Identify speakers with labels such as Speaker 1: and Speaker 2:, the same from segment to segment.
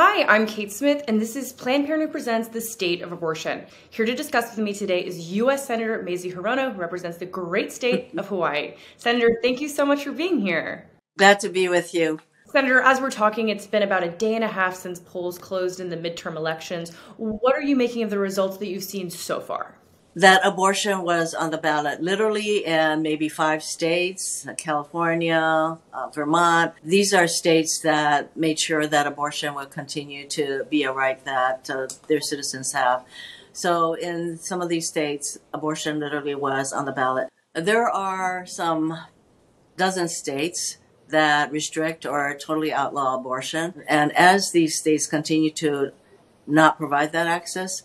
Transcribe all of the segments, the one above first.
Speaker 1: Hi, I'm Kate Smith, and this is Planned Parenthood Presents The State of Abortion. Here to discuss with me today is U.S. Senator Mazie Hirono, who represents the great state of Hawaii. Senator, thank you so much for being here.
Speaker 2: Glad to be with you.
Speaker 1: Senator, as we're talking, it's been about a day and a half since polls closed in the midterm elections. What are you making of the results that you've seen so far?
Speaker 2: That abortion was on the ballot literally in maybe five states California, uh, Vermont. These are states that made sure that abortion would continue to be a right that uh, their citizens have. So, in some of these states, abortion literally was on the ballot. There are some dozen states that restrict or totally outlaw abortion. And as these states continue to not provide that access,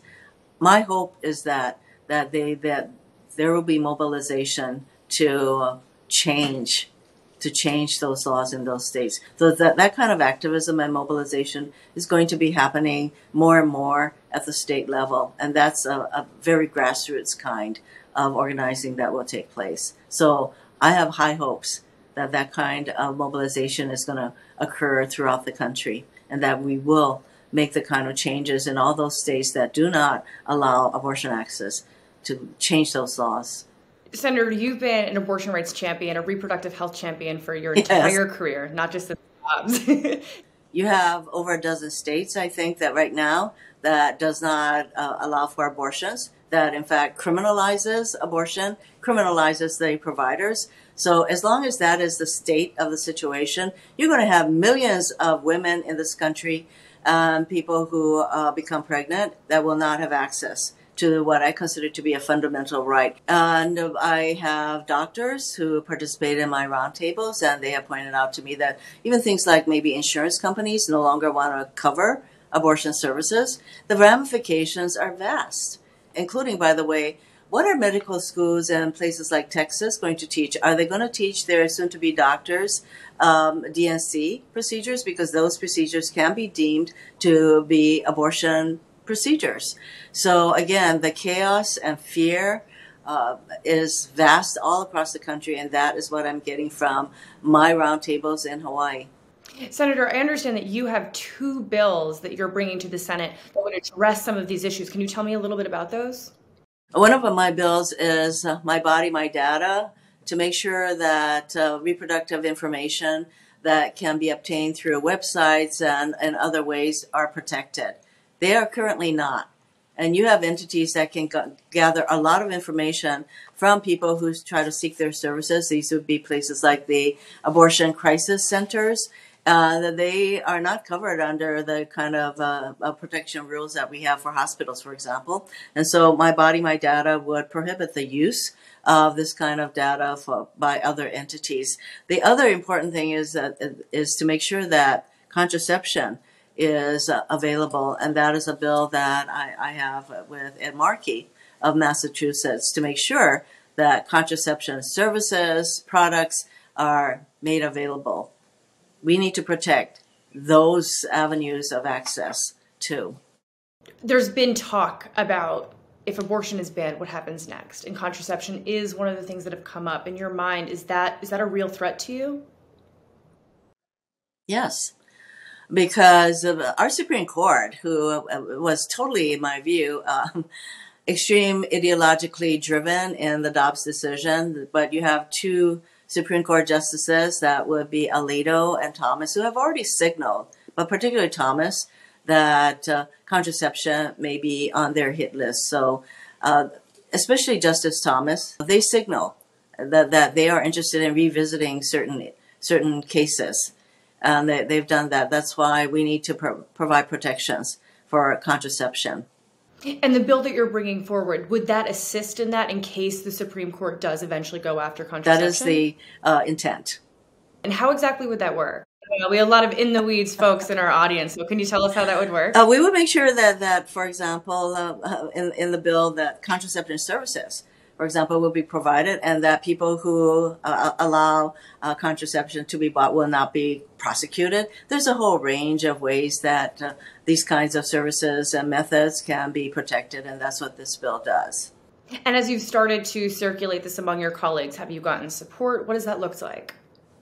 Speaker 2: my hope is that that they that there will be mobilization to change to change those laws in those states. So that that kind of activism and mobilization is going to be happening more and more at the state level, and that's a, a very grassroots kind of organizing that will take place. So I have high hopes that that kind of mobilization is going to occur throughout the country, and that we will make the kind of changes in all those states that do not allow abortion access to change those laws.
Speaker 1: Senator, you've been an abortion rights champion, a reproductive health champion for your entire yes. career, not just the jobs.
Speaker 2: you have over a dozen states, I think, that right now that does not uh, allow for abortions, that in fact criminalizes abortion, criminalizes the providers. So as long as that is the state of the situation, you're going to have millions of women in this country, um, people who uh, become pregnant that will not have access to what I consider to be a fundamental right. And I have doctors who participate in my roundtables, and they have pointed out to me that even things like maybe insurance companies no longer want to cover abortion services. The ramifications are vast, including, by the way, what are medical schools and places like Texas going to teach? Are they going to teach their soon to be doctors um, D&C procedures? Because those procedures can be deemed to be abortion procedures. So again, the chaos and fear uh, is vast all across the country, and that is what I'm getting from my roundtables in Hawaii.
Speaker 1: Senator, I understand that you have two bills that you're bringing to the Senate that would address some of these issues. Can you tell me a little bit about those?
Speaker 2: One of my bills is uh, My Body, My Data to make sure that uh, reproductive information that can be obtained through websites and, and other ways are protected. They are currently not. And you have entities that can gather a lot of information from people who try to seek their services. These would be places like the abortion crisis centers. Uh, they are not covered under the kind of uh, uh, protection rules that we have for hospitals, for example. And so, my body, my data would prohibit the use of this kind of data for, by other entities. The other important thing is that is to make sure that contraception is uh, available, and that is a bill that I, I have with Ed Markey of Massachusetts to make sure that contraception services, products are made available. We need to protect those avenues of access too.
Speaker 1: There's been talk about if abortion is banned, what happens next? And contraception is one of the things that have come up in your mind. Is that is that a real threat to you?
Speaker 2: Yes because of our Supreme Court, who uh, was totally, in my view, um, extreme ideologically driven in the Dobbs decision. But you have two Supreme Court justices that would be Alito and Thomas, who have already signaled, but particularly Thomas, that uh, contraception may be on their hit list. So, uh, especially Justice Thomas, they signal that, that they are interested in revisiting certain certain cases and they, they've done that. That's why we need to pro- provide protections for contraception.
Speaker 1: And the bill that you're bringing forward, would that assist in that in case the Supreme Court does eventually go after contraception?
Speaker 2: That is the uh, intent.
Speaker 1: And how exactly would that work? We have a lot of in the weeds folks in our audience. So can you tell us how that would work?
Speaker 2: Uh, we would make sure that, that for example, uh, uh in, in the bill, that contraceptive services for example, will be provided, and that people who uh, allow uh, contraception to be bought will not be prosecuted. There's a whole range of ways that uh, these kinds of services and methods can be protected, and that's what this bill does.
Speaker 1: And as you've started to circulate this among your colleagues, have you gotten support? What does that look like?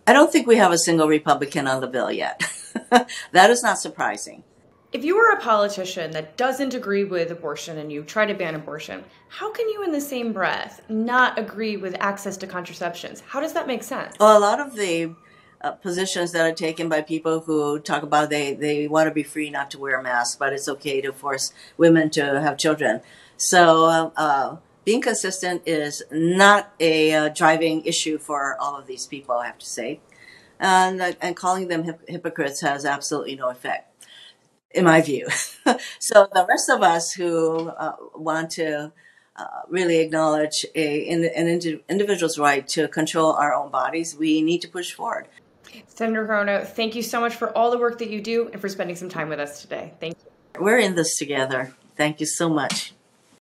Speaker 2: I don't think we have a single Republican on the bill yet. that is not surprising.
Speaker 1: If you are a politician that doesn't agree with abortion and you try to ban abortion, how can you, in the same breath, not agree with access to contraceptions? How does that make sense?
Speaker 2: Well, a lot of the uh, positions that are taken by people who talk about they, they want to be free not to wear a mask, but it's okay to force women to have children. So, uh, uh, being consistent is not a uh, driving issue for all of these people, I have to say. And, uh, and calling them hip- hypocrites has absolutely no effect in my view. so the rest of us who uh, want to uh, really acknowledge a, an indi- individual's right to control our own bodies, we need to push forward.
Speaker 1: Senator Hirono, thank you so much for all the work that you do and for spending some time with us today. Thank you.
Speaker 2: We're in this together. Thank you so much.